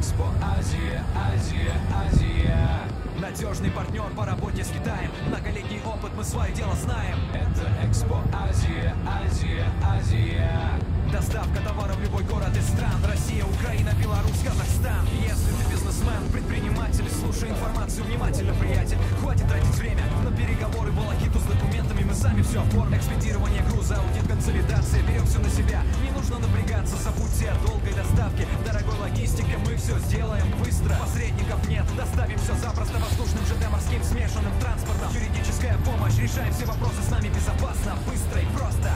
Экспо. Азия, Азия, Азия. Надежный партнер по работе с Китаем. Многолетний опыт, мы свое дело знаем. Это Экспо. Азия, Азия, Азия. Доставка товаров в любой город и стран. Россия, Украина, Беларусь, Казахстан. Если ты бизнесмен, предприниматель Слушай информацию внимательно, приятель. Хватит тратить время на переговоры Волокиту с документами, мы сами все оформим. Экспедирование груза, аудит, консолидация. Берем все на себя, не нужно напрягаться. Забудьте о долгой доставке Дорогой Воздушным ЖД, морским, смешанным транспортом. Юридическая помощь, решаем все вопросы с нами Безопасно, быстро и просто